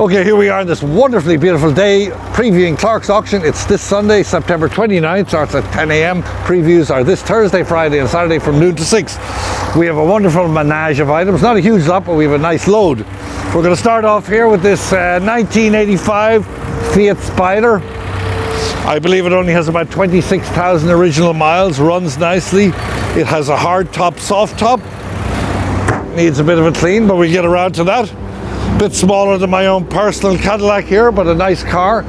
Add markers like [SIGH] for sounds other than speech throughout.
Okay, here we are on this wonderfully beautiful day previewing Clarke's auction. It's this Sunday, September 29th, starts at 10 a.m. Previews are this Thursday, Friday, and Saturday from noon to 6. We have a wonderful menage of items, not a huge lot, but we have a nice load. We're going to start off here with this uh, 1985 Fiat Spider. I believe it only has about 26,000 original miles, runs nicely. It has a hard top, soft top. Needs a bit of a clean, but we get around to that. Bit smaller than my own personal Cadillac here, but a nice car.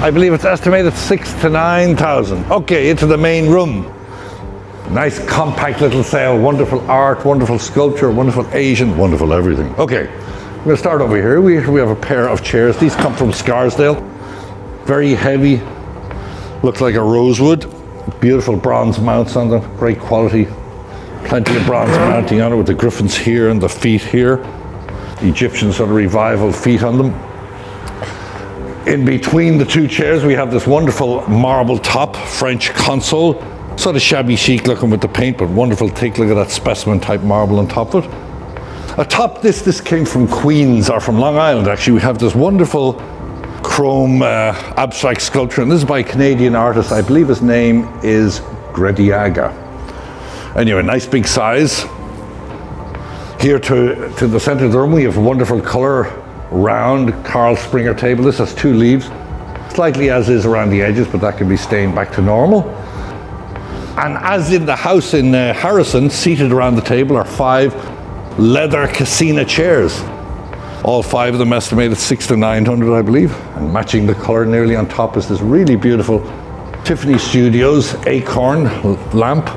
I believe it's estimated six to 9,000. Okay, into the main room. Nice compact little sale, wonderful art, wonderful sculpture, wonderful Asian, wonderful everything. Okay, we're gonna start over here. We, we have a pair of chairs. These come from Scarsdale. Very heavy, looks like a rosewood. Beautiful bronze mounts on them, great quality. Plenty of bronze mounting on it with the griffins here and the feet here. Egyptian sort of revival feet on them. In between the two chairs, we have this wonderful marble top French console. Sort of shabby chic looking with the paint, but wonderful. Take a look at that specimen type marble on top of it. Atop this, this came from Queens or from Long Island actually. We have this wonderful chrome uh, abstract sculpture, and this is by a Canadian artist. I believe his name is Grediaga. Anyway, nice big size. Here to, to the center of the room, we have a wonderful color round Karl Springer table. This has two leaves, slightly as is around the edges, but that can be stained back to normal. And as in the house in uh, Harrison, seated around the table are five leather casino chairs. All five of them estimated six to 900, I believe. And matching the color nearly on top is this really beautiful Tiffany Studios Acorn lamp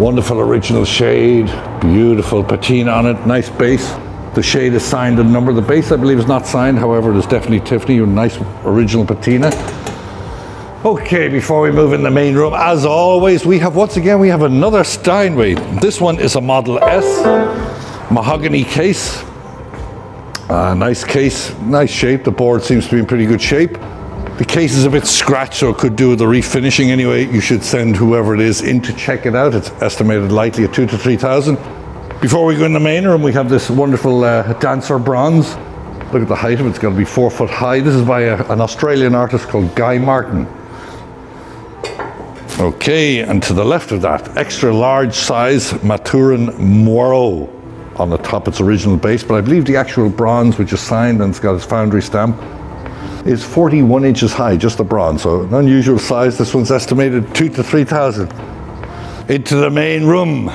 Wonderful original shade, beautiful patina on it, nice base. The shade is signed and numbered. The base, I believe, is not signed. However, it is definitely Tiffany nice original patina. Okay, before we move in the main room, as always, we have, once again, we have another Steinway. This one is a Model S, mahogany case. Uh, nice case, nice shape. The board seems to be in pretty good shape. The case is a bit scratched, so it could do with the refinishing anyway. You should send whoever it is in to check it out. It's estimated lightly at two to 3,000. Before we go in the main room, we have this wonderful uh, Dancer bronze. Look at the height of it, it's going to be four foot high. This is by a, an Australian artist called Guy Martin. Okay, and to the left of that, extra large size Mathurin Moreau. On the top, its original base, but I believe the actual bronze, which is signed and it's got its foundry stamp, is 41 inches high, just the bronze, so an unusual size. This one's estimated two to 3,000. Into the main room.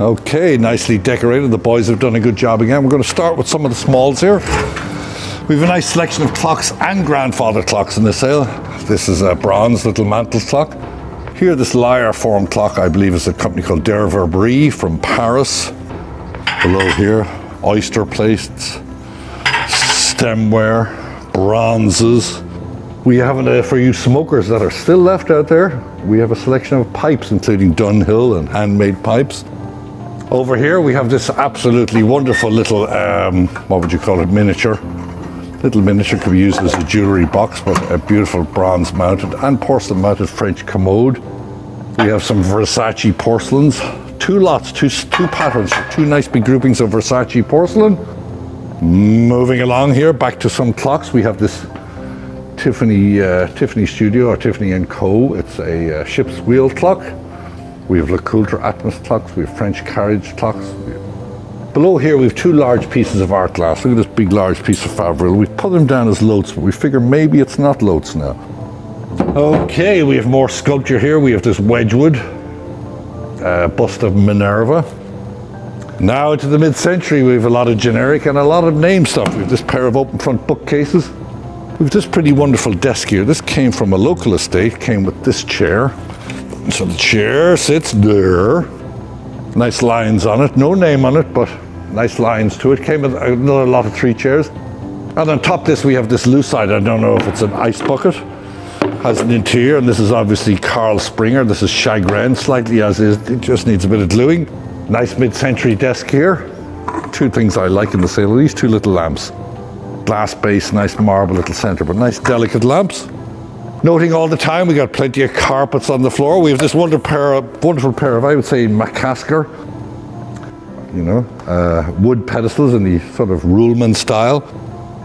Okay, nicely decorated. The boys have done a good job again. We're going to start with some of the smalls here. We have a nice selection of clocks and grandfather clocks in the sale. This is a bronze little mantle clock. Here, this lyre form clock, I believe, is a company called Deverberie from Paris. Below here, oyster plates, stemware, bronzes. We have, uh, for you smokers that are still left out there, we have a selection of pipes, including Dunhill and handmade pipes. Over here, we have this absolutely wonderful little, um, what would you call it, miniature. Little miniature could be used as a jewellery box, but a beautiful bronze mounted and porcelain mounted French commode. We have some Versace porcelains, two lots, two, two patterns, two nice big groupings of Versace porcelain. Moving along here, back to some clocks. We have this Tiffany uh, Tiffany Studio or Tiffany Co. It's a uh, ship's wheel clock. We have Le Coultre Atmos clocks. We have French carriage clocks. Below here, we have two large pieces of art glass. Look at this big, large piece of Favrile. We put them down as Loetz, but we figure maybe it's not Loetz now. Okay, we have more sculpture here. We have this Wedgwood uh, bust of Minerva. Now into the mid-century, we have a lot of generic and a lot of name stuff. We have this pair of open front bookcases. We have this pretty wonderful desk here. This came from a local estate, came with this chair. So the chair sits there. Nice lines on it, no name on it, but nice lines to it. Came with another lot of three chairs. And on top of this, we have this Lucite. I don't know if it's an ice bucket. Has an interior, and this is obviously Karl Springer. This is shagreen, slightly as is. It just needs a bit of gluing. Nice mid-century desk here. Two things I like in the sale, these two little lamps. Glass base, nice marble little center, but nice delicate lamps. Noting all the time, we got plenty of carpets on the floor. We have this wonderful pair of, wonderful pair of I would say, Macassar, you know, uh, wood pedestals in the sort of Ruhlmann style.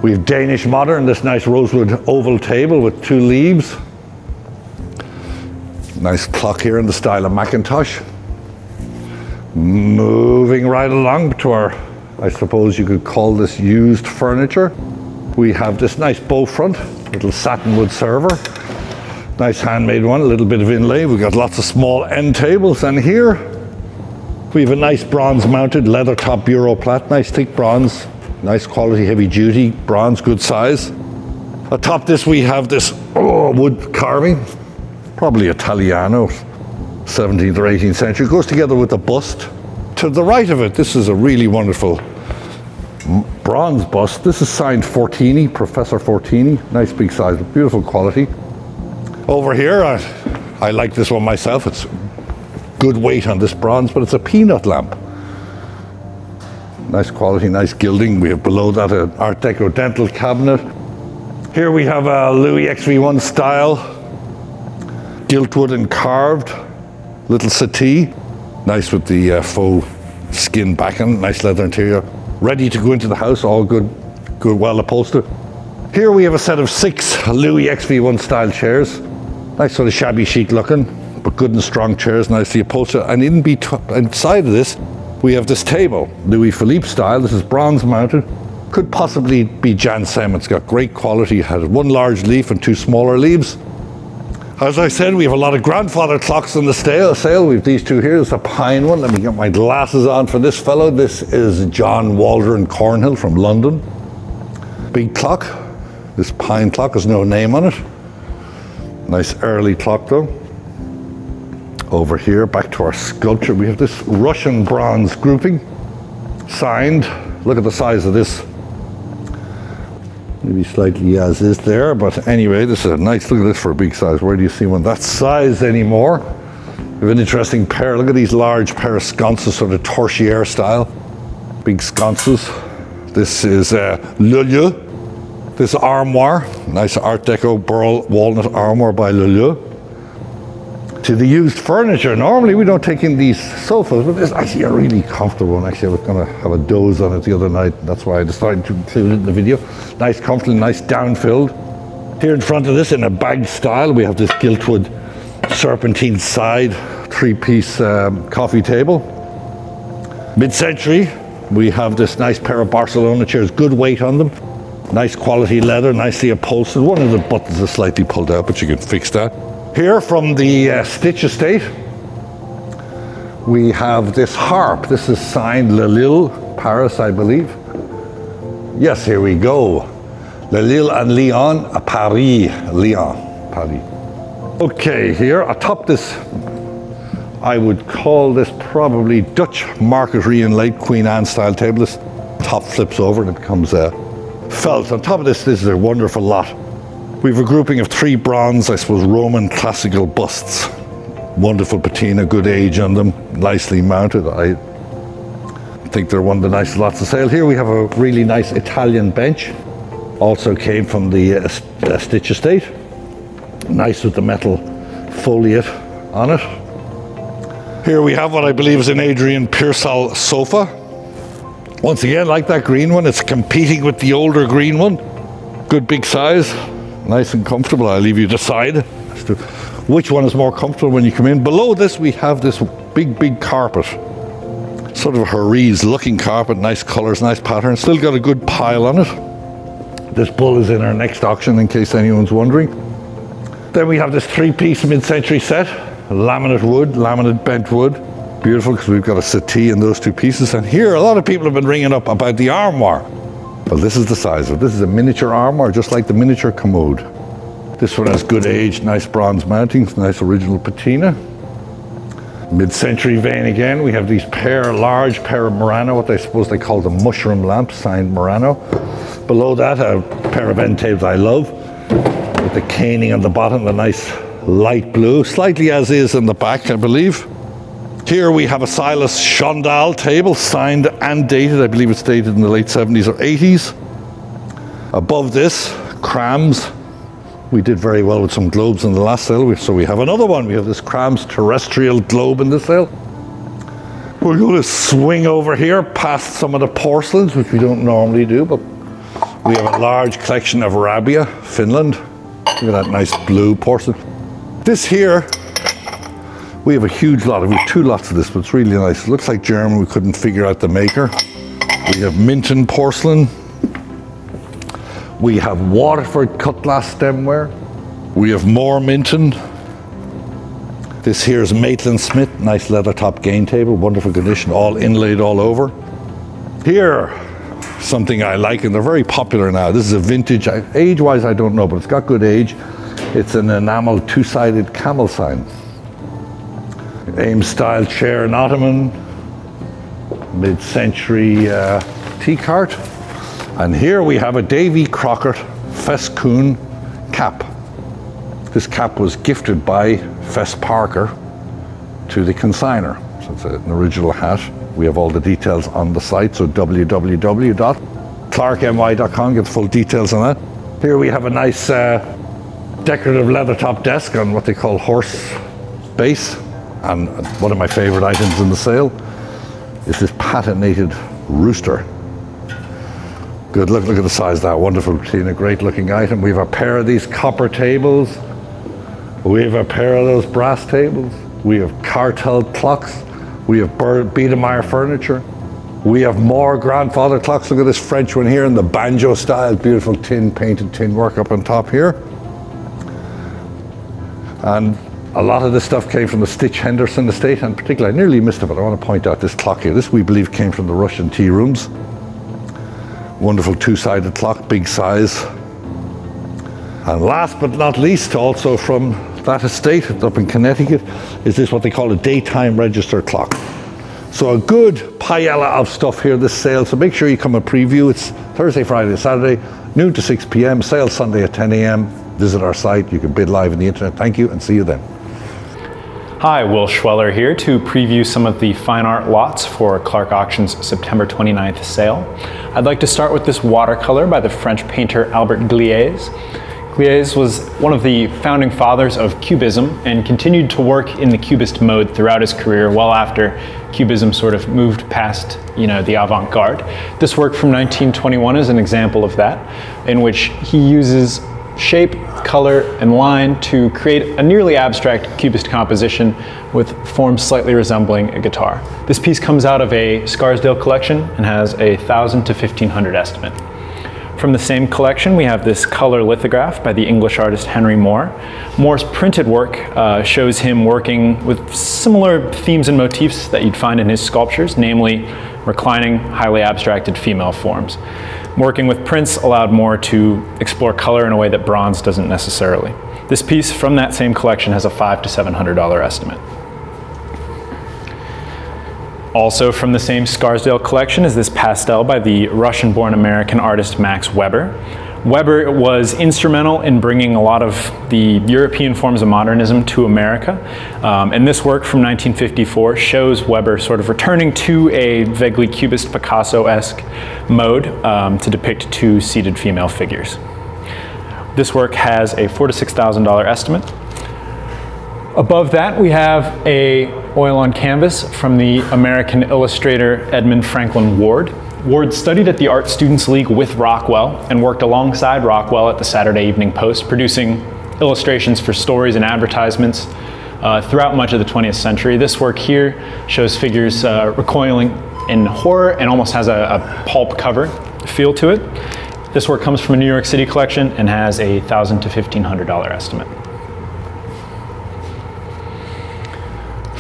We have Danish modern, this nice rosewood oval table with two leaves. Nice clock here in the style of Mackintosh. Moving right along to our, I suppose you could call this used furniture. We have this nice bow front, little satinwood server. Nice handmade one, a little bit of inlay. We've got lots of small end tables. And here we have a nice bronze mounted leather top bureau plat, nice thick bronze, nice quality heavy duty bronze, good size. Atop this we have this oh, wood carving, probably Italiano, 17th or 18th century. It goes together with the bust. To the right of it, this is a really wonderful bronze bust. This is signed Fortini, Professor Fortini. Nice big size, beautiful quality. Over here, I, I like this one myself. It's good weight on this bronze, but it's a peanut lamp. Nice quality, nice gilding. We have below that an Art Deco dental cabinet. Here we have a Louis XV1 style gilt wood and carved little settee. Nice with the uh, faux skin backing, nice leather interior. Ready to go into the house, all good, good, well upholstered. Here we have a set of six Louis XV1 style chairs. Nice sort of shabby chic looking, but good and strong chairs, nicely upholstered. And in inside of this, we have this table, Louis Philippe style. This is bronze mounted. Could possibly be Jansen. It's got great quality. It has one large leaf and two smaller leaves. As I said, we have a lot of grandfather clocks on the sale. We have these two here. There's a pine one. Let me get my glasses on for this fellow. This is John Waldron Cornhill from London. Big clock. This pine clock has no name on it. Nice early clock though. Over here, back to our sculpture, we have this Russian bronze grouping, signed. Look at the size of this maybe slightly as is there, but anyway, this is a nice, look at this for a big size. Where do you see one that size anymore? We have an interesting pair. Look at these large pair of sconces, sort of torchiere style. Big sconces. This is uh. This armoire, nice Art Deco burl walnut armoire by Leleu to the used furniture. Normally we don't take in these sofas, but it's actually a really comfortable one. Actually, I was going to have a doze on it the other night. That's why I decided to include it in the video. Nice, comfortable, nice down-filled. Here in front of this, in a bag style, we have this giltwood serpentine side three-piece um, coffee table. Mid-century, we have this nice pair of Barcelona chairs, good weight on them. Nice quality leather, nicely upholstered. One of the buttons is slightly pulled out, but you can fix that. Here from the uh, Skitch Estate, we have this harp. This is signed Le Lille, Paris, I believe. Yes, here we go. Le Lille and Lyon, à Paris, Lyon, Paris. Okay, here atop this, I would call this probably Dutch marqueterie and late Queen Anne style table. This top flips over and it becomes uh, felt. On top of this, this is a wonderful lot. We have a grouping of three bronze, I suppose, Roman classical busts. Wonderful patina, good age on them, nicely mounted. I think they're one of the nicest lots of sale. Here we have a really nice Italian bench. Also came from the uh, uh, Skitch Estate. Nice with the metal foliate on it. Here we have what I believe is an Adrian Pearsall sofa. Once again, like that green one, it's competing with the older green one. Good big size nice and comfortable. I'll leave you decide as to which one is more comfortable when you come in. Below this, we have this big, big carpet. Sort of a Heriz looking carpet, nice colors, nice pattern. Still got a good pile on it. This bull is in our next auction in case anyone's wondering. Then we have this three-piece mid-century set, laminate wood, laminate bent wood. Beautiful because we've got a settee in those two pieces. And here, a lot of people have been ringing up about the armoire. Well, this is the size of it. This is a miniature armoire, just like the miniature commode. This one has good age, nice bronze mountings, nice original patina. Mid-century vein again, we have these pair, large pair of Murano, what I suppose they call the mushroom lamp, signed Murano. Below that, a pair of end tables I love, with the caning on the bottom, the nice light blue, slightly as is in the back, I believe. Here we have a Silas Seandel table, signed and dated. I believe it's dated in the late 70s or 80s. Above this, Crams. We did very well with some globes in the last sale, so we have another one. We have this Crams terrestrial globe in the sale. We're going to swing over here past some of the porcelains, which we don't normally do, but We have a large collection of Arabia, Finland. Look at that nice blue porcelain. This here, we have a huge lot of, we have two lots of this, but it's really nice. It looks like German, we couldn't figure out the maker. We have Minton porcelain. We have Waterford cut glass stemware. We have more Minton. This here is Maitland Smith, nice leather top game table, wonderful condition, all inlaid all over. Here, something I like, and they're very popular now. This is a vintage, age-wise I don't know, but it's got good age. It's an enamel two-sided camel sign. Eames style chair and ottoman, mid-century uh, tea cart. And here we have a Davy Crockett Fescoon cap. This cap was gifted by Fess Parker to the consigner. So it's an original hat. We have all the details on the site, so www.clarkeny.com gets full details on that. Here we have a nice uh, decorative leather top desk on what they call horse base. And one of my favorite items in the sale is this patinated rooster. Good, look, look at the size of that, wonderful patina, great looking item. We have a pair of these copper tables. We have a pair of those brass tables. We have cartel clocks. We have Biedermeier furniture. We have more grandfather clocks. Look at this French one here in the banjo style, beautiful tin, painted tin work up on top here. And a lot of this stuff came from the Skitch Henderson estate, and particularly, I nearly missed it, but I want to point out this clock here. This, we believe, came from the Russian tea rooms. Wonderful two-sided clock, big size. And last but not least, also from that estate up in Connecticut, is this what they call a daytime register clock. So a good paella of stuff here this sale. So make sure you come and preview. It's Thursday, Friday, Saturday, noon to 6 p.m. Sale Sunday at 10 a.m. Visit our site. You can bid live on the internet. Thank you and see you then. Hi, Will Schweller here to preview some of the fine art lots for Clarke Auctions September 29th sale. I'd like to start with this watercolor by the French painter Albert Gleizes. Gleizes was one of the founding fathers of Cubism and continued to work in the Cubist mode throughout his career well after Cubism sort of moved past, you know, the avant-garde. This work from 1921 is an example of that, in which he uses shape, color, and line to create a nearly abstract cubist composition with forms slightly resembling a guitar. This piece comes out of a Scarsdale collection and has a 1,000 to 1,500 estimate. From the same collection, we have this color lithograph by the English artist Henry Moore. Moore's printed work uh, shows him working with similar themes and motifs that you'd find in his sculptures, namely reclining, highly abstracted female forms. Working with prints allowed Moore to explore color in a way that bronze doesn't necessarily. This piece from that same collection has a five to $700 estimate. Also from the same Scarsdale collection is this pastel by the Russian-born American artist Max Weber. Weber was instrumental in bringing a lot of the European forms of modernism to America. Um, and this work from 1954 shows Weber sort of returning to a vaguely Cubist Picasso-esque mode um, to depict two seated female figures. This work has a four to $6,000 estimate. Above that, we have a oil on canvas from the American illustrator Edmund Franklin Ward. Ward studied at the Art Students League with Rockwell and worked alongside Rockwell at the Saturday Evening Post, producing illustrations for stories and advertisements uh, throughout much of the 20th century. This work here shows figures uh, recoiling in horror and almost has a, a, pulp cover feel to it. This work comes from a New York City collection and has a 1,000 to $1,500 estimate.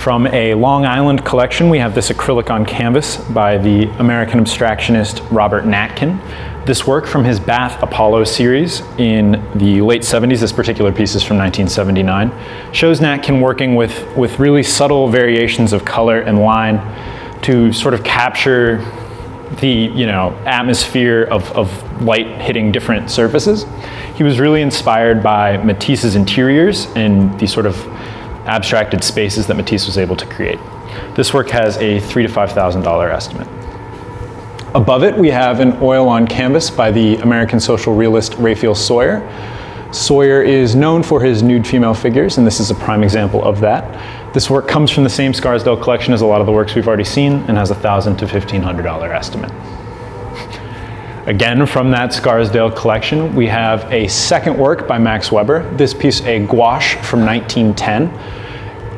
From a Long Island collection, we have this acrylic on canvas by the American abstractionist Robert Natkin. This work from his Bath Apollo series in the late 70s, this particular piece is from 1979, shows Natkin working with, with really subtle variations of color and line to sort of capture the you know atmosphere of, of light hitting different surfaces. He was really inspired by Matisse's interiors and the sort of abstracted spaces that Matisse was able to create. This work has a three to $5,000 estimate. Above it, we have an oil on canvas by the American social realist Raphael Soyer. Soyer is known for his nude female figures, and this is a prime example of that. This work comes from the same Scarsdale collection as a lot of the works we've already seen and has a 1,000 to $1,500 estimate. Again, from that Scarsdale collection, we have a second work by Max Weber, this piece a gouache from 1910.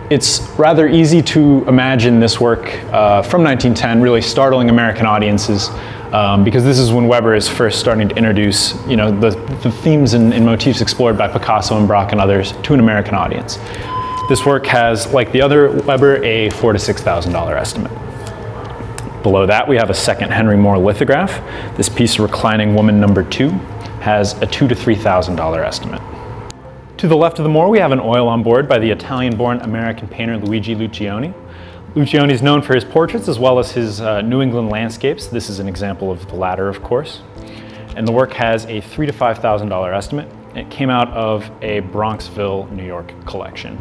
It's rather easy to imagine this work uh, from 1910 really startling American audiences um, because this is when Weber is first starting to introduce you know, the, the themes and, and motifs explored by Picasso and Braque and others to an American audience. This work has, like the other Weber, a four to $6,000 estimate. Below that, we have a second Henry Moore lithograph. This piece, Reclining Woman Number Two, has a two to $3,000 estimate. To the left of the Moore, we have an oil on board by the Italian-born American painter Luigi Lucioni. Lucioni is known for his portraits as well as his uh, New England landscapes. This is an example of the latter, of course. And the work has a three to $5,000 estimate. It came out of a Bronxville, New York collection.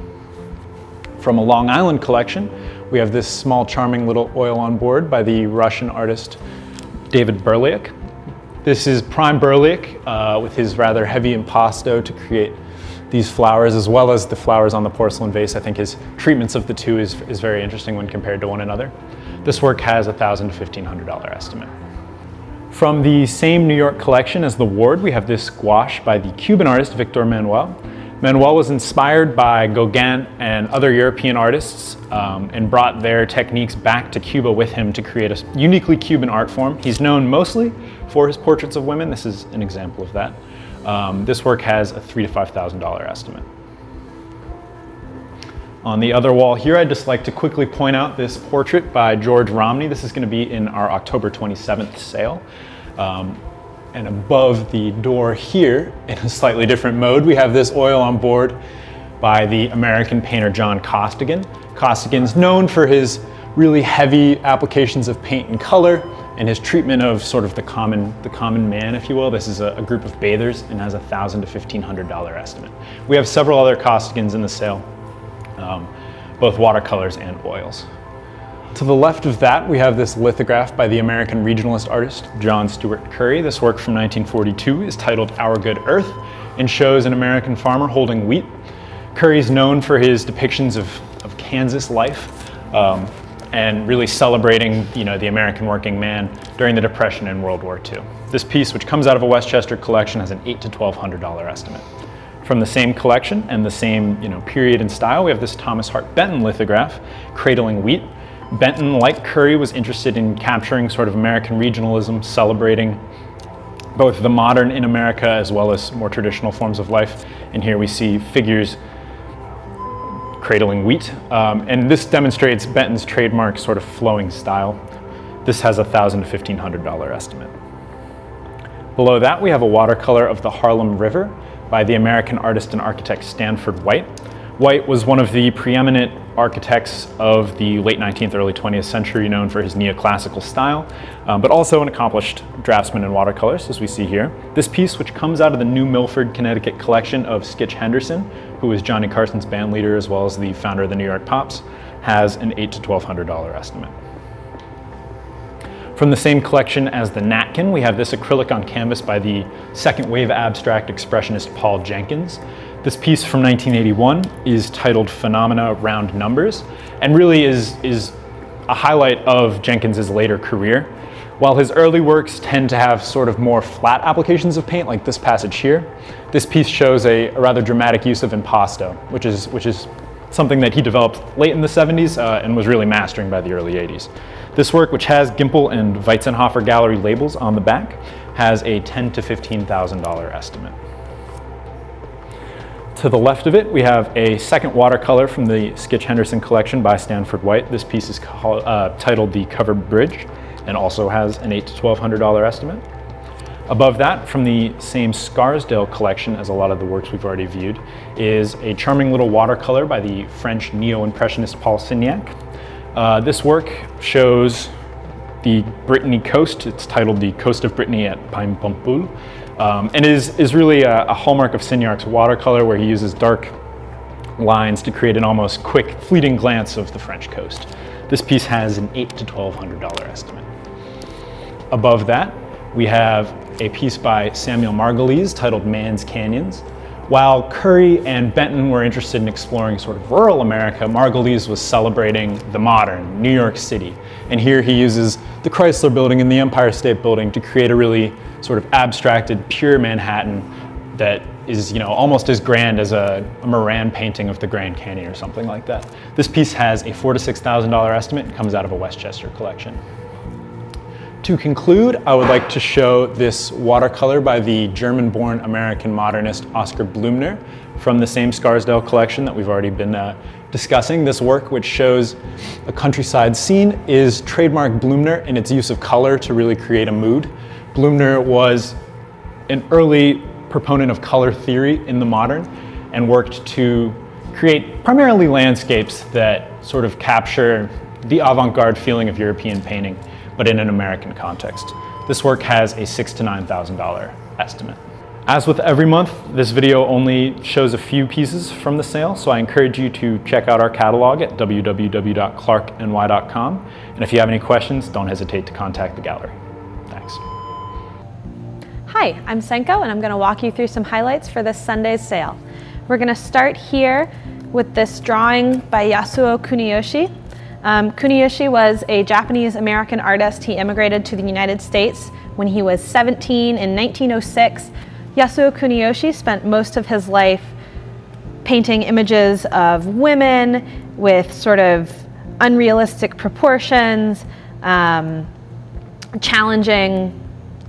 From a Long Island collection, we have this small charming little oil on board by the Russian artist David Burliuk. This is prime Burliuk uh, with his rather heavy impasto to create these flowers as well as the flowers on the porcelain vase. I think his treatments of the two is, is very interesting when compared to one another. This work has a $1,000 to $1,500 estimate. From the same New York collection as the Ward, we have this gouache by the Cuban artist Victor Manuel. Manuel was inspired by Gauguin and other European artists um, and brought their techniques back to Cuba with him to create a uniquely Cuban art form. He's known mostly for his portraits of women. This is an example of that. Um, this work has a three to $5,000 estimate. On the other wall here, I'd just like to quickly point out this portrait by George Romney. This is going to be in our October 27th sale. Um, and above the door here, in a slightly different mode, we have this oil on board by the American painter John Costigan. Costigan's known for his really heavy applications of paint and color and his treatment of sort of the common, the common man, if you will. This is a, a group of bathers and has a 1,000 to $1,500 estimate. We have several other Costigans in the sale, um, both watercolors and oils. To the left of that, we have this lithograph by the American regionalist artist John Steuart Curry. This work from 1942 is titled Our Good Earth and shows an American farmer holding wheat. Curry is known for his depictions of, of Kansas life. Um, and really celebrating you know, the American working man during the Depression and World War II. This piece, which comes out of a Westchester collection, has an eight to $1,200 estimate. From the same collection and the same you know, period and style, we have this Thomas Hart Benton lithograph, Cradling Wheat. Benton, like Curry, was interested in capturing sort of American regionalism, celebrating both the modern in America as well as more traditional forms of life. And here we see figures cradling wheat. Um, and this demonstrates Benton's trademark sort of flowing style. This has a 1,000 to $1,500 estimate. Below that, we have a watercolor of the Harlem River by the American artist and architect Stanford White. White was one of the preeminent architects of the late 19th, early 20th century, known for his neoclassical style, um, but also an accomplished draftsman in watercolors, as we see here. This piece, which comes out of the New Milford, Connecticut collection of Skitch Henderson, who was Johnny Carson's band leader as well as the founder of the New York Pops, has an eight to $1,200 estimate. From the same collection as the Natkin, we have this acrylic on canvas by the second wave abstract expressionist Paul Jenkins. This piece from 1981 is titled Phenomena Round Numbers and really is, is a highlight of Jenkins's later career. While his early works tend to have sort of more flat applications of paint, like this passage here, this piece shows a, a rather dramatic use of impasto, which is, which is something that he developed late in the 70s uh, and was really mastering by the early 80s. This work, which has Gimpel and Weitzenhoffer gallery labels on the back, has a $10 to $15,000 estimate. To the left of it, we have a second watercolor from the Skitch Henderson collection by Stanford White. This piece is called, uh, titled The Covered Bridge and also has an 8 to $1,200 estimate. Above that, from the same Scarsdale collection as a lot of the works we've already viewed, is a charming little watercolor by the French neo-impressionist Paul Signac. Uh, this work shows the Brittany coast. It's titled The Coast of Brittany at Paimpol. Um, and is, is really a, a hallmark of Signac's watercolor where he uses dark lines to create an almost quick, fleeting glance of the French coast. This piece has an eight to $1,200 estimate. Above that, we have a piece by Samuel Margolies titled Man's Canyons. While Curry and Benton were interested in exploring sort of rural America, Margolies was celebrating the modern New York City. And here he uses the Chrysler Building and the Empire State Building to create a really sort of abstracted, pure Manhattan that is you know almost as grand as a, a, Moran painting of the Grand Canyon or something like that. This piece has a four to six thousand dollar estimate and comes out of a Westchester collection. To conclude, I would like to show this watercolor by the German-born American modernist Oscar Bluemner from the same Scarsdale collection that we've already been uh, discussing. This work, which shows a countryside scene, is trademark Bluemner in its use of color to really create a mood. Bluemner was an early proponent of color theory in the modern and worked to create primarily landscapes that sort of capture the avant-garde feeling of European painting, but in an American context. This work has a six to $9,000 estimate. As with every month, this video only shows a few pieces from the sale, so I encourage you to check out our catalog at www.clarkeny.com. And if you have any questions, don't hesitate to contact the gallery. Thanks. Hi, I'm Senko and I'm going to walk you through some highlights for this Sunday's sale. We're going to start here with this drawing by Yasuo Kuniyoshi. Um, Kuniyoshi was a Japanese American artist. He immigrated to the United States when he was 17 in 1906. Yasuo Kuniyoshi spent most of his life painting images of women with sort of unrealistic proportions, um, challenging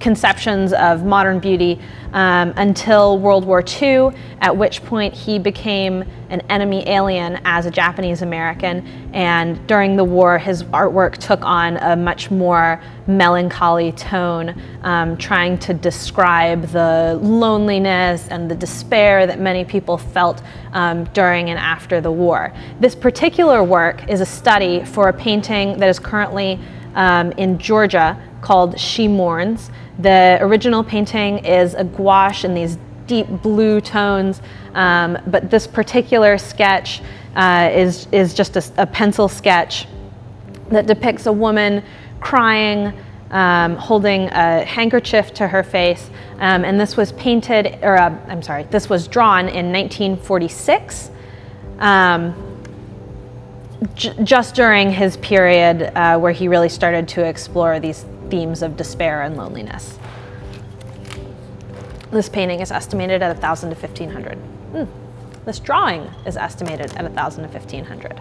conceptions of modern beauty um, until World War II, at which point he became an enemy alien as a Japanese American. And during the war, his artwork took on a much more melancholy tone, um, trying to describe the loneliness and the despair that many people felt um, during and after the war. This particular work is a study for a painting that is currently um, in Georgia called She Mourns. The original painting is a gouache in these deep blue tones, um, but this particular sketch uh, is, is just a, a, pencil sketch that depicts a woman crying, um, holding a handkerchief to her face, um, and this was painted, or uh, I'm sorry, this was drawn in 1946 um, just during his period uh, where he really started to explore these themes of despair and loneliness. This painting is estimated at 1,000 to 1,500. Hmm. This drawing is estimated at 1,000 to 1,500.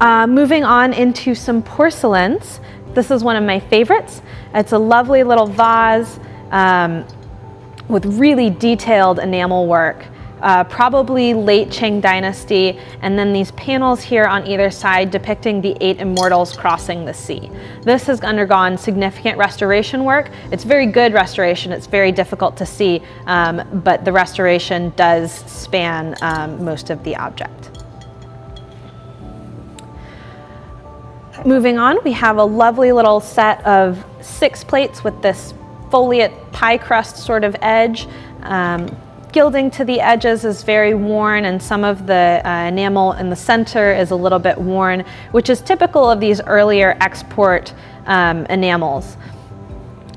Uh, moving on into some porcelains. This is one of my favorites. It's a lovely little vase um, with really detailed enamel work uh, probably late Qing dynasty, and then these panels here on either side depicting the eight immortals crossing the sea. This has undergone significant restoration work. It's very good restoration, it's very difficult to see, um, but the restoration does span um, most of the object. Moving on, we have a lovely little set of six plates with this foliate pie crust sort of edge. Um, gilding to the edges is very worn and some of the uh, enamel in the center is a little bit worn, which is typical of these earlier export um, enamels.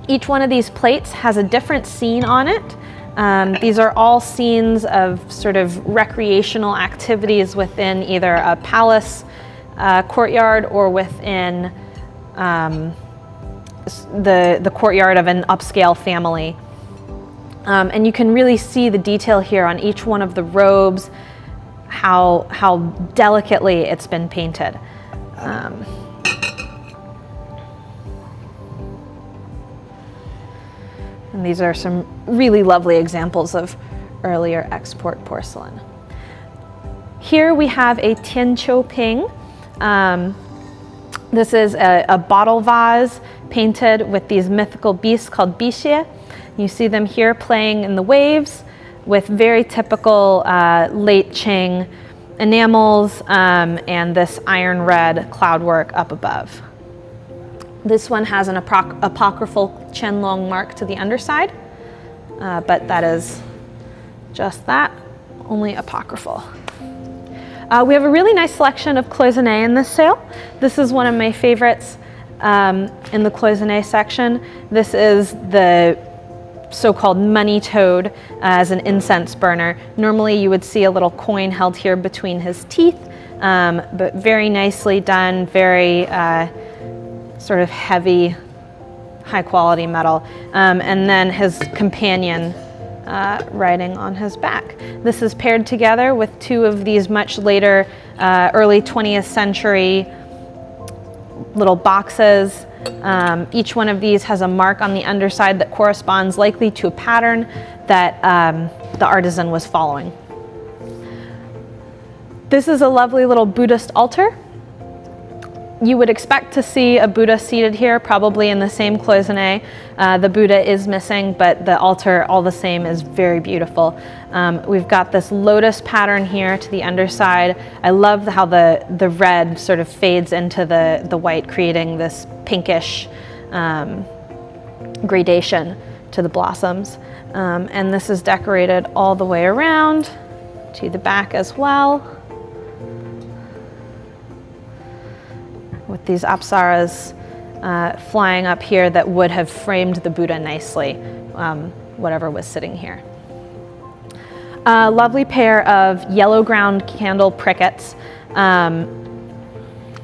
Each one of these plates has a different scene on it. Um, these are all scenes of sort of recreational activities within either a palace uh, courtyard or within um, the, the courtyard of an upscale family. Um, and you can really see the detail here on each one of the robes, how, how delicately it's been painted. Um, and these are some really lovely examples of earlier export porcelain. Here we have a Tianqiu Ping. Um, this is a, a, bottle vase painted with these mythical beasts called bixie. You see them here playing in the waves with very typical uh, late Qing enamels um, and this iron red cloudwork up above. This one has an apoc apocryphal Qianlong mark to the underside, uh, but that is just that, only apocryphal. Uh, we have a really nice selection of cloisonne in this sale. This is one of my favorites um, in the cloisonne section. This is the so-called money toad as an incense burner. Normally you would see a little coin held here between his teeth, um, but very nicely done, very uh, sort of heavy, high quality metal. Um, and then his companion uh, riding on his back. This is paired together with two of these much later, uh, early 20th century little boxes. Um, each one of these has a mark on the underside that corresponds likely to a pattern that um, the artisan was following. This is a lovely little Buddhist altar you would expect to see a Buddha seated here, probably in the same cloisonne. Uh, the Buddha is missing, but the altar, all the same, is very beautiful. Um, we've got this lotus pattern here to the underside. I love how the, the red sort of fades into the, the white, creating this pinkish um, gradation to the blossoms. Um, and this is decorated all the way around to the back as well. With these apsaras uh, flying up here that would have framed the Buddha nicely, um, whatever was sitting here. A lovely pair of yellow ground candle prickets. Um,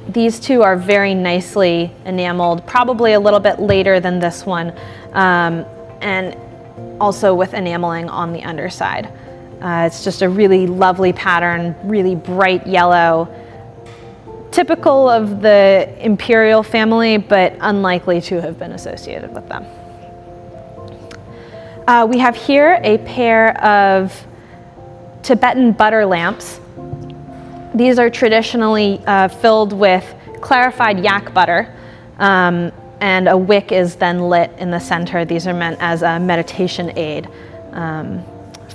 these two are very nicely enameled, probably a little bit later than this one, um, and also with enameling on the underside. Uh, it's just a really lovely pattern, really bright yellow, typical of the imperial family, but unlikely to have been associated with them. Uh, we have here a pair of Tibetan butter lamps. These are traditionally uh, filled with clarified yak butter, um, and a wick is then lit in the center. These are meant as a meditation aid um,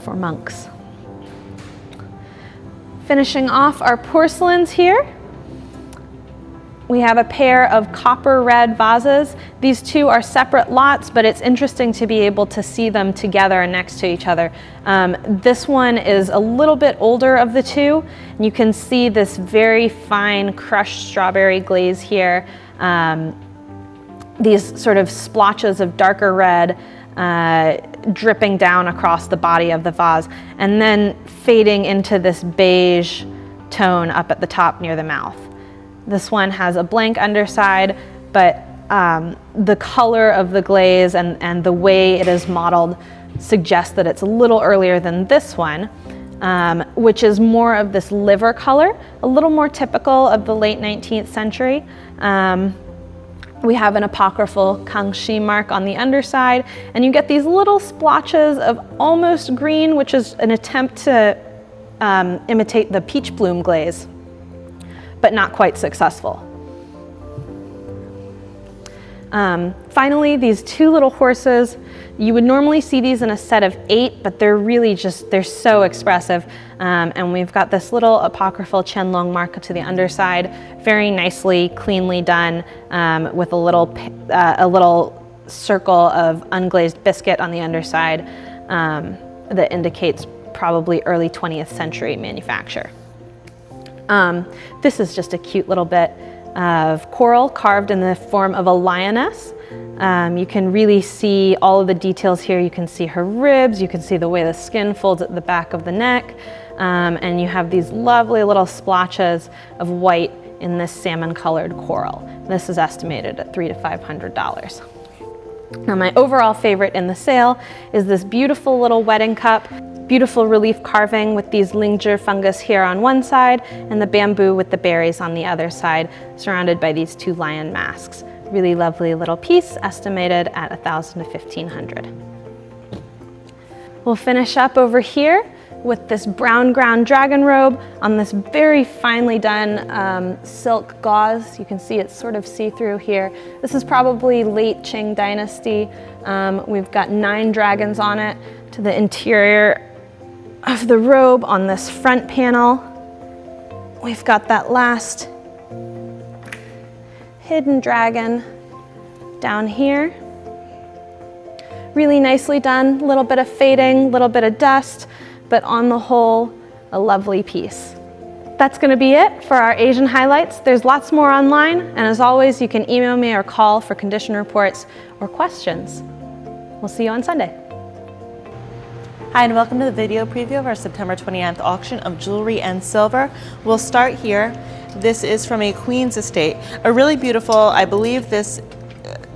for monks. Finishing off our porcelains here. We have a pair of copper red vases. These two are separate lots, but it's interesting to be able to see them together and next to each other. Um, this one is a little bit older of the two. And You can see this very fine crushed strawberry glaze here. Um, these sort of splotches of darker red uh, dripping down across the body of the vase and then fading into this beige tone up at the top near the mouth. This one has a blank underside, but um, the color of the glaze and, and the way it is modeled suggests that it's a little earlier than this one, um, which is more of this liver color, a little more typical of the late 19th century. Um, we have an apocryphal Kangxi mark on the underside, and you get these little splotches of almost green, which is an attempt to um, imitate the peach bloom glaze but not quite successful. Um, finally, these two little horses, you would normally see these in a set of eight, but they're really just, they're so expressive. Um, and we've got this little apocryphal Qianlong mark to the underside, very nicely, cleanly done um, with a little, uh, a little circle of unglazed biscuit on the underside um, that indicates probably early 20th century manufacture. Um, this is just a cute little bit of coral carved in the form of a lioness. Um, you can really see all of the details here. You can see her ribs, you can see the way the skin folds at the back of the neck, um, and you have these lovely little splotches of white in this salmon colored coral. This is estimated at three to $500. Now my overall favorite in the sale is this beautiful little wedding cup. Beautiful relief carving with these Lingzhi fungus here on one side and the bamboo with the berries on the other side, surrounded by these two lion masks. Really lovely little piece, estimated at 1000 to 1500 We'll finish up over here with this brown ground dragon robe on this very finely done um, silk gauze. You can see it's sort of see-through here. This is probably late Qing dynasty. Um, we've got nine dragons on it. To the interior of the robe on this front panel. We've got that last hidden dragon down here. Really nicely done, little bit of fading, little bit of dust, but on the whole, a lovely piece. That's gonna be it for our Asian highlights. There's lots more online, and as always, you can email me or call for condition reports or questions. We'll see you on Sunday. Hi and welcome to the video preview of our September 29th auction of jewelry and silver. We'll start here This is from a Queen's estate. A really beautiful, I believe this,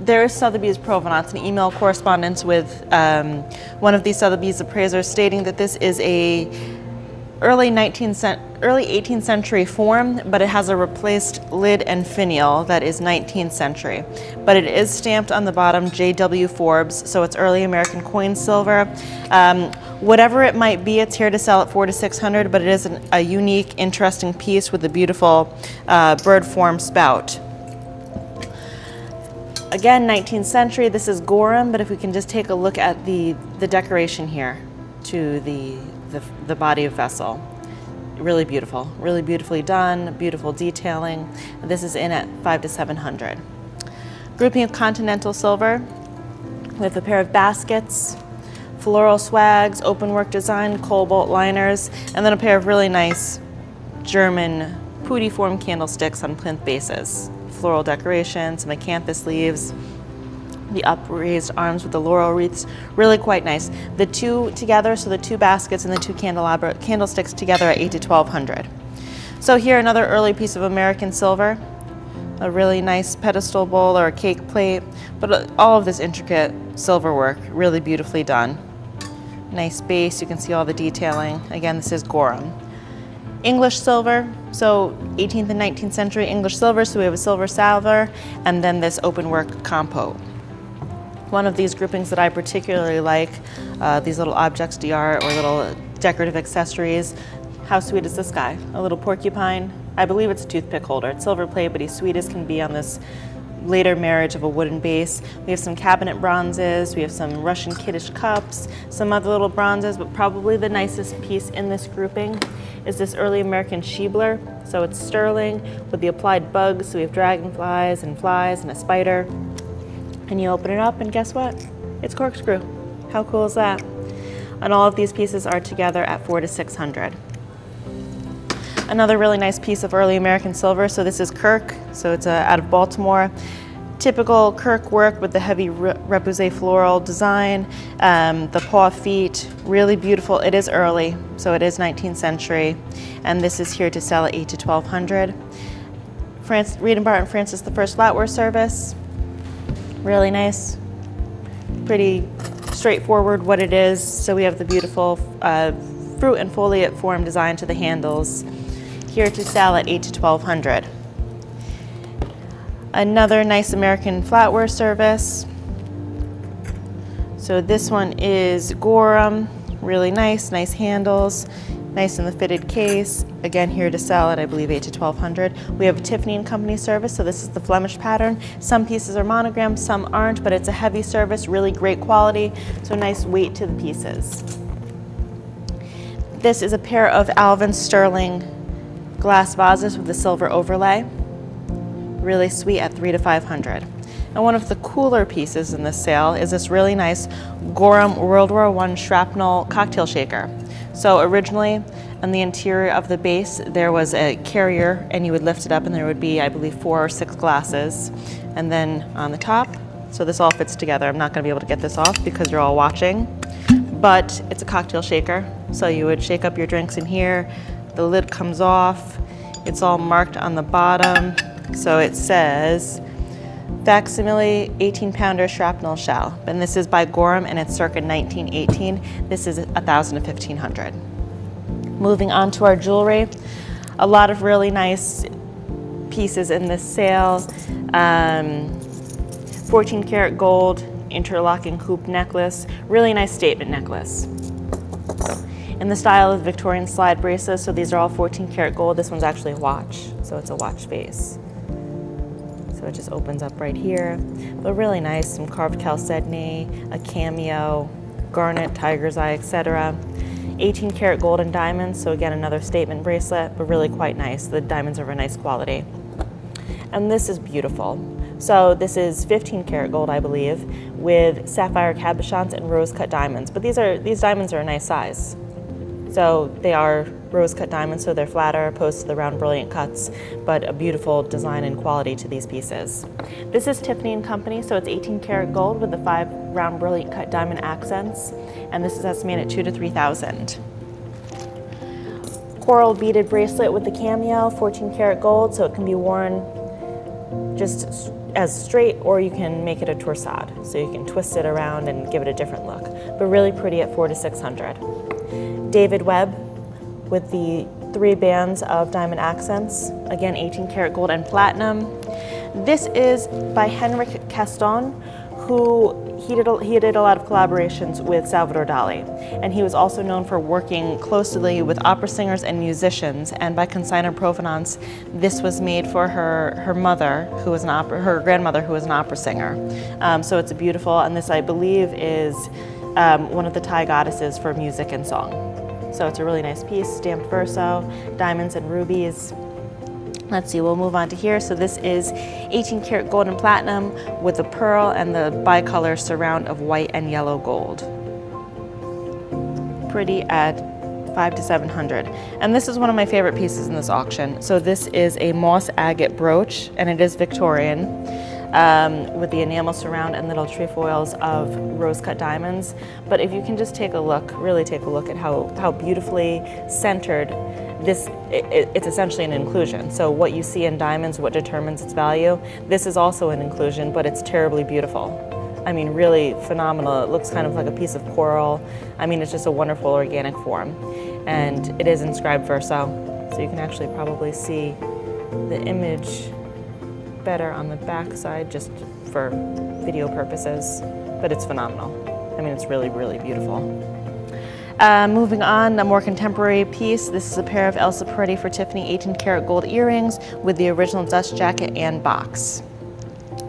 there is Sotheby's provenance, an email correspondence with um, one of these Sotheby's appraisers stating that this is a early 19th, early 18th century form, but it has a replaced lid and finial that is 19th century. But it is stamped on the bottom J.W. Forbes, so it's early American coin silver. Um, whatever it might be, it's here to sell at four to 600, but it is an, a unique, interesting piece with a beautiful uh, bird form spout. Again, 19th century, this is Gorham, but if we can just take a look at the, the decoration here to the the, the body of vessel. Really beautiful, really beautifully done, beautiful detailing. This is in at five to 700. Grouping of continental silver with a pair of baskets, floral swags, openwork design, cobalt liners, and then a pair of really nice German putti form candlesticks on plinth bases. Floral decoration, some acanthus leaves, the upraised arms with the laurel wreaths, really quite nice. The two together, so the two baskets and the two candelabra, candlesticks together at 8 to 1200. So here another early piece of American silver, a really nice pedestal bowl or a cake plate, but uh, all of this intricate silver work, really beautifully done. Nice base, you can see all the detailing. Again, this is Gorham. English silver, so 18th and 19th century English silver, so we have a silver salver, and then this open work compote. One of these groupings that I particularly like, uh, these little objects d'art or little decorative accessories. How sweet is this guy? A little porcupine. I believe it's a toothpick holder. It's silver plate, but he's sweet as can be on this later marriage of a wooden base. We have some cabinet bronzes, we have some Russian kiddush cups, some other little bronzes, but probably the nicest piece in this grouping is this early American Shiebler. So it's sterling with the applied bugs, so we have dragonflies and flies and a spider. And you open it up and guess what? It's corkscrew. How cool is that? And all of these pieces are together at four to 600. Another really nice piece of early American silver. So this is Kirk. So it's uh, out of Baltimore. Typical Kirk work with the heavy repoussé floral design, um, the paw feet, really beautiful. It is early, so it is 19th century, and this is here to sell at 8 to 1200. France, Reed and Barton Francis the First Flatware Service, really nice, pretty straightforward what it is. So we have the beautiful uh, fruit and foliate form design to the handles. Here to sell at 8 to 1200. Another nice American flatware service. So this one is Gorham, really nice, nice handles. Nice in the fitted case. Again, here to sell at I believe 8 to 1200. We have a Tiffany and Company service, so this is the Flemish pattern. Some pieces are monogrammed, some aren't, but it's a heavy service, really great quality, so nice weight to the pieces. This is a pair of Alvin Sterling glass vases with the silver overlay. Really sweet at 3 to 500. And one of the cooler pieces in this sale is this really nice Gorham World War I shrapnel cocktail shaker. So originally on the interior of the base there was a carrier and you would lift it up and there would be I believe four or six glasses and then on the top so this all fits together I'm not going to be able to get this off because you're all watching but it's a cocktail shaker so you would shake up your drinks in here the lid comes off it's all marked on the bottom so it says facsimile 18 pounder shrapnel shell. And this is by Gorham and it's circa 1918. This is 1,000 to 1,500. Moving on to our jewelry, a lot of really nice pieces in this sale. Um, 14 karat gold interlocking hoop necklace, really nice statement necklace. In the style of Victorian slide bracelets, so these are all 14 karat gold. This one's actually a watch, so it's a watch face. So it just opens up right here. But really nice, some carved chalcedony, a cameo, garnet, tiger's eye, etc. 18 karat gold and diamonds, so again another statement bracelet, but really quite nice. The diamonds are of a nice quality. And this is beautiful. So this is 15 karat gold, I believe, with sapphire cabochons and rose cut diamonds. But these are these diamonds are a nice size. So they are rose cut diamonds, so they're flatter opposed to the round brilliant cuts, but a beautiful design and quality to these pieces. This is Tiffany & Company, so it's 18 karat gold with the five round brilliant cut diamond accents, and this is estimated at two to 3,000. coral beaded bracelet with the cameo, 14 karat gold, so it can be worn just as straight or you can make it a torsade. So you can twist it around and give it a different look, but really pretty at four to 600. David Webb with the three bands of diamond accents, again 18 karat gold and platinum. This is by Henrik Caston, who he did, a, he did a lot of collaborations with Salvador Dali. And he was also known for working closely with opera singers and musicians. And by consignor provenance, this was made for her, her mother, who was an opera, her grandmother, who was an opera singer. Um, so it's beautiful, and this I believe is um, one of the Thai goddesses for music and song. So it's a really nice piece, stamped verso, diamonds and rubies. Let's see, we'll move on to here. So this is 18 karat gold and platinum with the pearl and the bicolor surround of white and yellow gold. Pretty at five to 700. And this is one of my favorite pieces in this auction. So this is a moss agate brooch and it is Victorian. Um, with the enamel surround and little trefoils of rose cut diamonds. But if you can just take a look, really take a look at how, how beautifully centered this it, it's essentially an inclusion. So what you see in diamonds, what determines its value, this is also an inclusion, but it's terribly beautiful. I mean, really phenomenal. It looks kind of like a piece of coral. I mean, it's just a wonderful organic form. And it is inscribed verso, so you can actually probably see the image better on the back side just for video purposes, but it's phenomenal. I mean, it's really, really beautiful. Uh, moving on, a more contemporary piece. This is a pair of Elsa Peretti for Tiffany 18 karat gold earrings with the original dust jacket and box.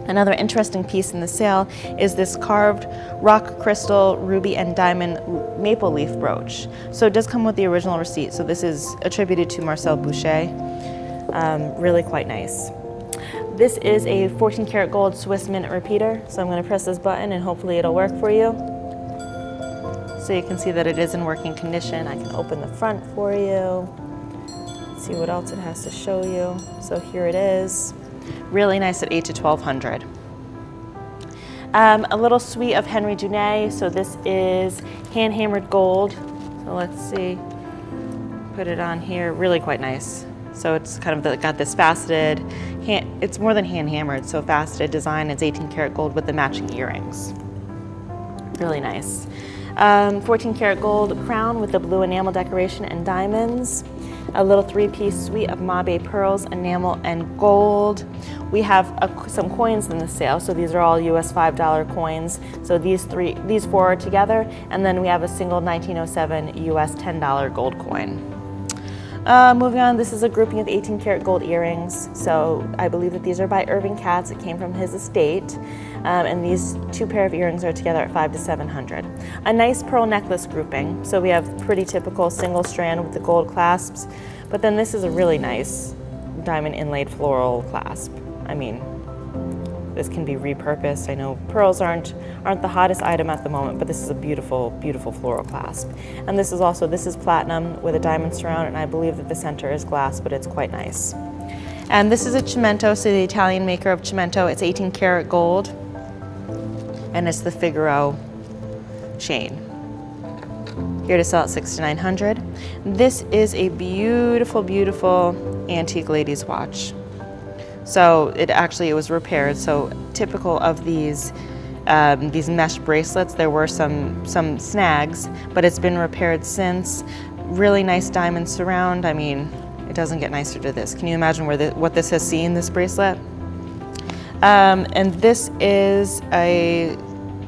Another interesting piece in the sale is this carved rock crystal, ruby, and diamond maple leaf brooch. So it does come with the original receipt. So this is attributed to Marcel Boucher. Um, really quite nice. This is a 14 karat gold Swiss mint repeater. So I'm going to press this button and hopefully it'll work for you. So you can see that it is in working condition. I can open the front for you, see what else it has to show you. So here it is. Really nice at 8 to 1200. Um, a little suite of Henry Dunay. So this is hand hammered gold. So let's see, put it on here. Really quite nice. So it's kind of the, got this faceted, hand, it's more than hand hammered, so faceted design. It's 18 karat gold with the matching earrings. Really nice. Um, 14 karat gold crown with the blue enamel decoration and diamonds. A little three-piece suite of Mabe pearls, enamel, and gold. We have a, some coins in the sale, so these are all US $5 coins. So these three, these four are together, and then we have a single 1907 US $10 gold coin. Uh, moving on, this is a grouping of 18 karat gold earrings. So I believe that these are by Irving Katz. It came from his estate. Um, and these two pair of earrings are together at five to 700. A nice pearl necklace grouping. So we have pretty typical single strand with the gold clasps. But then this is a really nice diamond inlaid floral clasp. I mean, this can be repurposed. I know pearls aren't, aren't the hottest item at the moment, but this is a beautiful, beautiful floral clasp. And this is also, this is platinum with a diamond surround, and I believe that the center is glass, but it's quite nice. And this is a Chimento, so the Italian maker of Chimento. It's 18 karat gold, and it's the Figaro chain. Here to sell at 6900 This is a beautiful, beautiful antique ladies watch. So it actually it was repaired. So typical of these um, these mesh bracelets, there were some some snags, but it's been repaired since. Really nice diamond surround. I mean, it doesn't get nicer to this. Can you imagine where the, what this has seen? This bracelet. Um, and this is a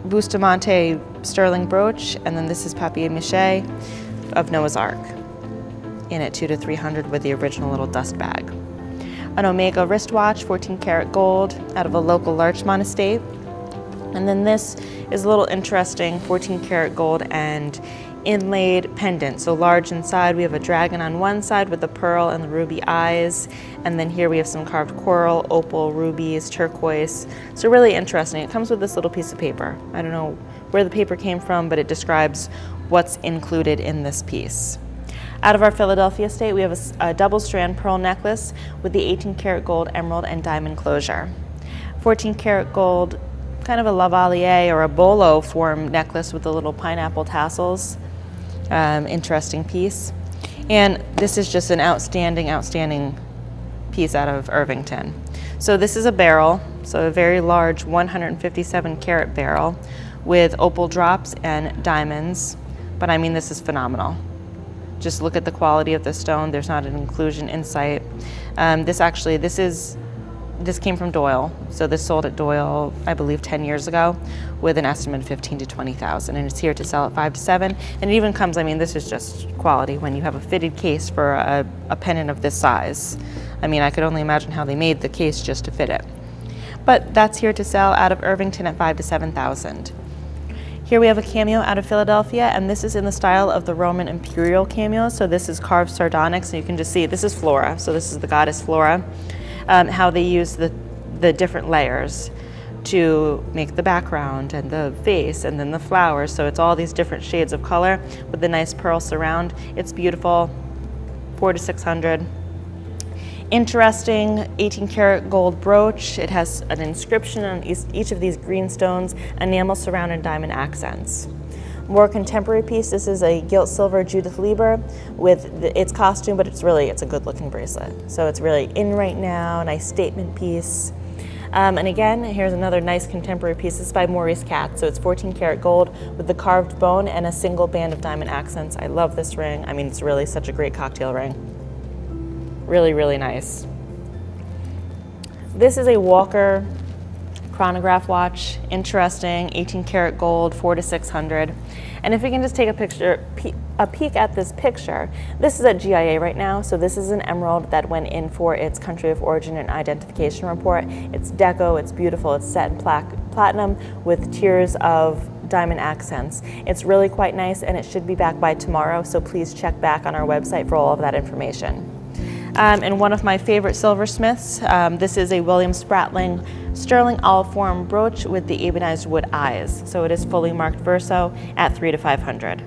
Bustamante sterling brooch, and then this is papier-mâché of Noah's Ark in at two to 300 with the original little dust bag an Omega wristwatch, 14 karat gold, out of a local Larchmont estate. And then this is a little interesting, 14 karat gold and inlaid pendant. So large inside, we have a dragon on one side with the pearl and the ruby eyes. And then here we have some carved coral, opal, rubies, turquoise. So really interesting. It comes with this little piece of paper. I don't know where the paper came from, but it describes what's included in this piece. Out of our Philadelphia state, we have a, a double strand pearl necklace with the 18 karat gold emerald and diamond closure. 14 karat gold, kind of a lavalier or a bolo form necklace with the little pineapple tassels. Um, interesting piece. And this is just an outstanding, outstanding piece out of Irvington. So this is a beryl, so a very large 157 karat beryl with opal drops and diamonds. But I mean, this is phenomenal. Just look at the quality of the stone. There's not an inclusion in sight. Um, this actually, this is, this came from Doyle. So this sold at Doyle, I believe 10 years ago with an estimate of 15 to 20,000 and it's here to sell at five to seven. And it even comes, I mean, this is just quality when you have a fitted case for a, a pendant of this size. I mean, I could only imagine how they made the case just to fit it. But that's here to sell out of Irvington at five to 7,000. Here we have a cameo out of Philadelphia, and this is in the style of the Roman imperial cameo. So this is carved sardonyx, and you can just see this is Flora. So this is the goddess Flora. Um, how they use the the different layers to make the background and the face and then the flowers. So it's all these different shades of color with the nice pearl surround. It's beautiful, four to 600. Interesting 18 karat gold brooch. It has an inscription on each of these green stones, enamel surrounded diamond accents. More contemporary piece, this is a gilt silver Judith Leiber with the, its costume, but it's really, it's a good looking bracelet. So it's really in right now, nice statement piece. Um, and again, here's another nice contemporary piece. This is by Maurice Katz. So it's 14 karat gold with the carved bone and a single band of diamond accents. I love this ring. I mean, it's really such a great cocktail ring. Really, really nice. This is a Walker chronograph watch, interesting, 18 karat gold, four to 600. And if we can just take a picture, a peek at this picture, this is at GIA right now. So this is an emerald that went in for its country of origin and identification report. It's deco, it's beautiful, it's set in platinum with tiers of diamond accents. It's really quite nice and it should be back by tomorrow. So please check back on our website for all of that information um, and one of my favorite silversmiths. Um, this is a William Spratling sterling all-form brooch with the ebonized wood eyes. So it is fully marked verso at three to 500.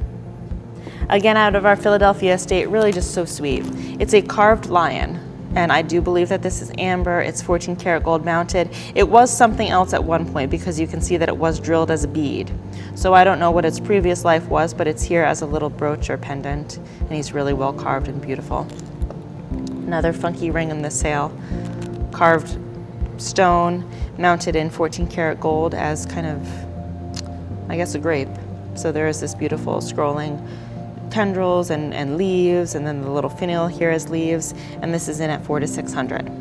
Again, out of our Philadelphia estate, really just so sweet. It's a carved lion, and I do believe that this is amber. It's 14 karat gold mounted. It was something else at one point because you can see that it was drilled as a bead. So I don't know what its previous life was, but it's here as a little brooch or pendant, and he's really well carved and beautiful another funky ring in the sale, carved stone, mounted in 14 karat gold as kind of, I guess, a grape. So there is this beautiful scrolling tendrils and, and leaves, and then the little finial here as leaves, and this is in at four to 600.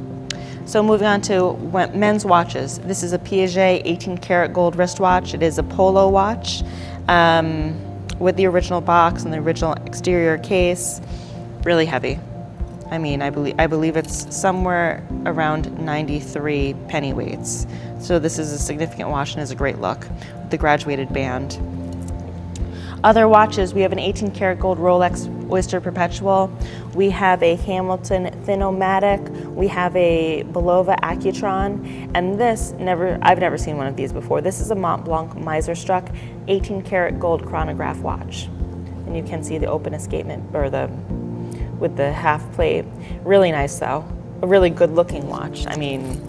So moving on to men's watches. This is a Piaget 18 karat gold wristwatch. It is a polo watch um, with the original box and the original exterior case. Really heavy. I mean, I believe, I believe it's somewhere around 93 pennyweights. So this is a significant watch and is a great look the graduated band. Other watches, we have an 18 karat gold Rolex Oyster Perpetual. We have a Hamilton Thin-O-Matic. We have a Bulova Accutron. And this, never, I've never seen one of these before. This is a Mont Montblanc Meisterstück 18 karat gold chronograph watch. And you can see the open escapement, or the with the half plate. Really nice though. A really good looking watch. I mean,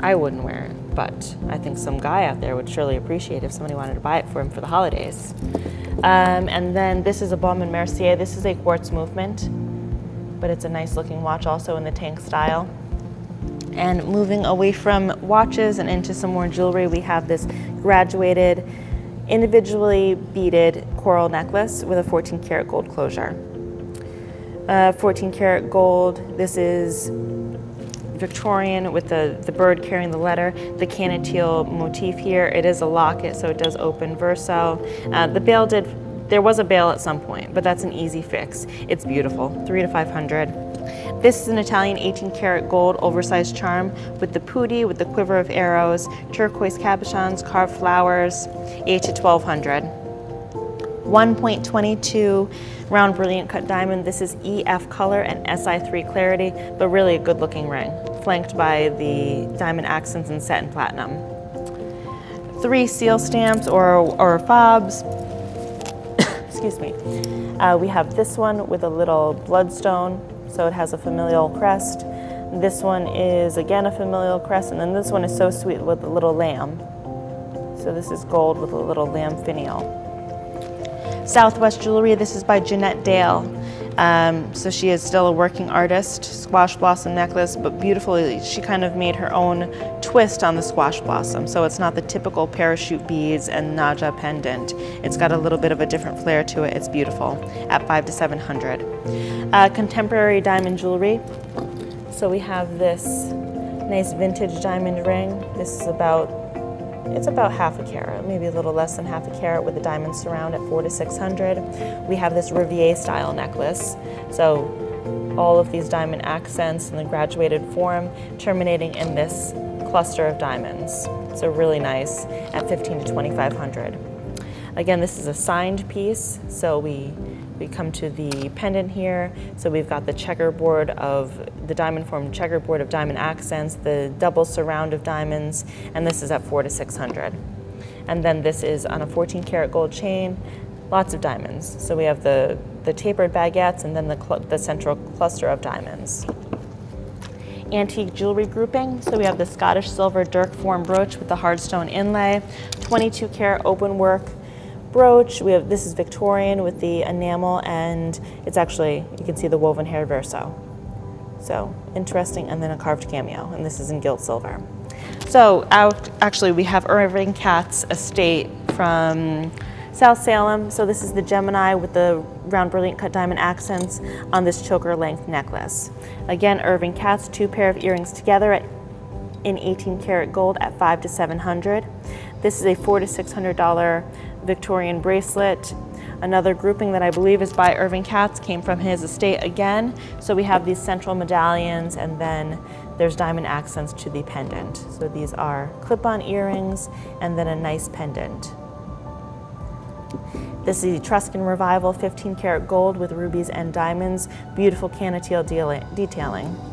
I wouldn't wear it, but I think some guy out there would surely appreciate if somebody wanted to buy it for him for the holidays. Um, and then this is a Baume & Mercier. This is a quartz movement, but it's a nice looking watch also in the tank style. And moving away from watches and into some more jewelry, we have this graduated, individually beaded coral necklace with a 14 karat gold closure uh, 14 karat gold. This is Victorian with the, the bird carrying the letter, the cannetille motif here. It is a locket, so it does open verso. Uh, the bail did, there was a bail at some point, but that's an easy fix. It's beautiful, three to 500. This is an Italian 18 karat gold oversized charm with the putti, with the quiver of arrows, turquoise cabochons, carved flowers, 8 to 1200. 1.22 round brilliant cut diamond. This is EF color and SI3 clarity, but really a good looking ring, flanked by the diamond accents and set in platinum. Three seal stamps or, or fobs. [COUGHS] Excuse me. Uh, we have this one with a little bloodstone, so it has a familial crest. This one is again a familial crest, and then this one is so sweet with a little lamb. So this is gold with a little lamb finial. Southwest Jewelry, this is by Jeanette Dale. Um, so she is still a working artist, squash blossom necklace, but beautifully, she kind of made her own twist on the squash blossom. So it's not the typical parachute beads and Naja pendant. It's got a little bit of a different flair to it. It's beautiful at five to 700. Uh, contemporary diamond jewelry. So we have this nice vintage diamond ring. This is about it's about half a carat, maybe a little less than half a carat with a diamond surround at four to 600. We have this Riviere style necklace. So all of these diamond accents in the graduated form terminating in this cluster of diamonds. So really nice at 15 to 2500. Again, this is a signed piece, so we we come to the pendant here. So we've got the checkerboard of the diamond formed checkerboard of diamond accents, the double surround of diamonds, and this is at four to 600. And then this is on a 14 karat gold chain, lots of diamonds. So we have the, the tapered baguettes and then the, the central cluster of diamonds. Antique jewelry grouping. So we have the Scottish silver Dirk form brooch with the hardstone inlay, 22 karat open work, brooch. We have this is Victorian with the enamel, and it's actually you can see the woven hair verso. So interesting, and then a carved cameo, and this is in gilt silver. So out, actually, we have Irving Katz estate from South Salem. So this is the Gemini with the round brilliant cut diamond accents on this choker length necklace. Again, Irving Katz, two pair of earrings together at, in 18 karat gold at five to 700. This is a four to $600 Victorian bracelet. Another grouping that I believe is by Irving Katz came from his estate again. So we have these central medallions and then there's diamond accents to the pendant. So these are clip-on earrings and then a nice pendant. This is the Etruscan Revival 15 karat gold with rubies and diamonds, beautiful cannetille detailing.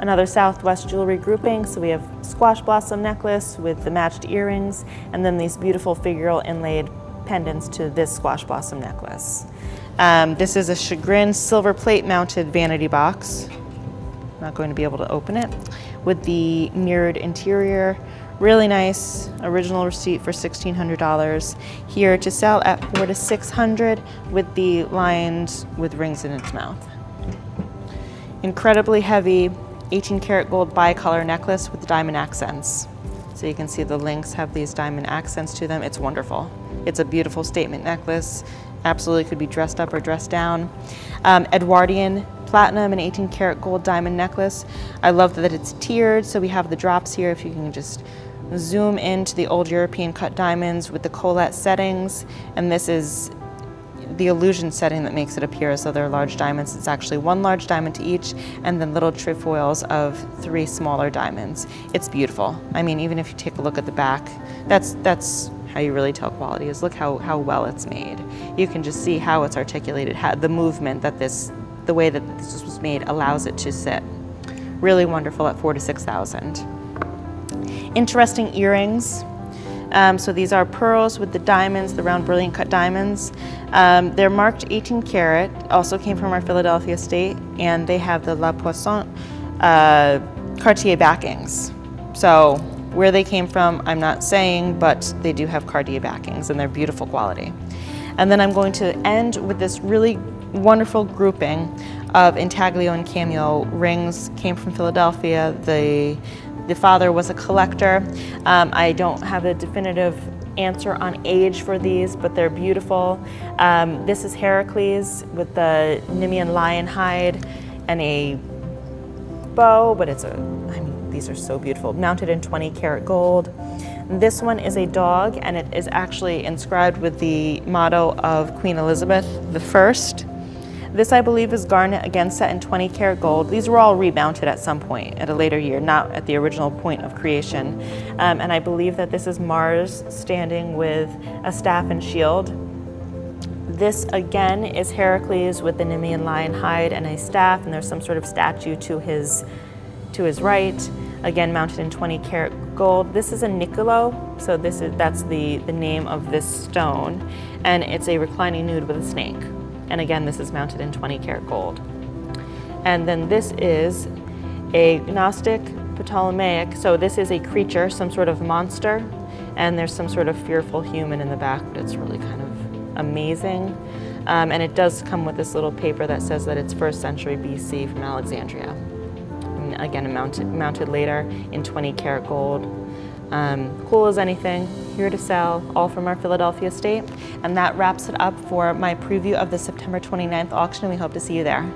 Another Southwest jewelry grouping, so we have squash blossom necklace with the matched earrings, and then these beautiful figural inlaid pendants to this squash blossom necklace. Um, this is a shagreen silver plate mounted vanity box. Not going to be able to open it. With the mirrored interior, really nice original receipt for $1,600. Here to sell at four to 600 with the lined with rings in its mouth. Incredibly heavy 18 karat gold bicolor necklace with diamond accents. So you can see the links have these diamond accents to them. It's wonderful. It's a beautiful statement necklace. Absolutely could be dressed up or dressed down. Um, Edwardian platinum and 18 karat gold diamond necklace. I love that it's tiered. So we have the drops here. If you can just zoom into the old European cut diamonds with the collet settings. And this is the illusion setting that makes it appear as though they're large diamonds. It's actually one large diamond to each and then little trefoils of three smaller diamonds. It's beautiful. I mean, even if you take a look at the back, that's, that's how you really tell quality is look how, how well it's made. You can just see how it's articulated, how the movement that this, the way that this was made allows it to sit. Really wonderful at four to 6,000. Interesting earrings. Um, so these are pearls with the diamonds, the round brilliant cut diamonds. Um, they're marked 18 karat, also came from our Philadelphia state, and they have the La Poisson uh, Cartier backings. So where they came from, I'm not saying, but they do have Cartier backings and they're beautiful quality. And then I'm going to end with this really wonderful grouping of intaglio and cameo rings came from Philadelphia. The, the father was a collector. Um, I don't have a definitive answer on age for these, but they're beautiful. Um, this is Heracles with the Nemean lion hide and a bow, but it's a, I mean, these are so beautiful. Mounted in 20 karat gold. This one is a dog and it is actually inscribed with the motto of Queen Elizabeth I. This, I believe, is garnet, again set in 20 karat gold. These were all remounted at some point at a later year, not at the original point of creation. Um, and I believe that this is Mars standing with a staff and shield. This, again, is Heracles with the Nemean lion hide and a staff, and there's some sort of statue to his, to his right, again mounted in 20 karat gold. This is a Nicolo, so this is, that's the, the name of this stone, and it's a reclining nude with a snake. And again, this is mounted in 20 karat gold. And then this is a Gnostic Ptolemaic. So this is a creature, some sort of monster, and there's some sort of fearful human in the back, but it's really kind of amazing. Um, and it does come with this little paper that says that it's first century BC from Alexandria. And again, mounted, mounted later in 20 karat gold. Um, cool as anything, here to sell, all from our Philadelphia state. And that wraps it up for my preview of the September 29th auction, and we hope to see you there.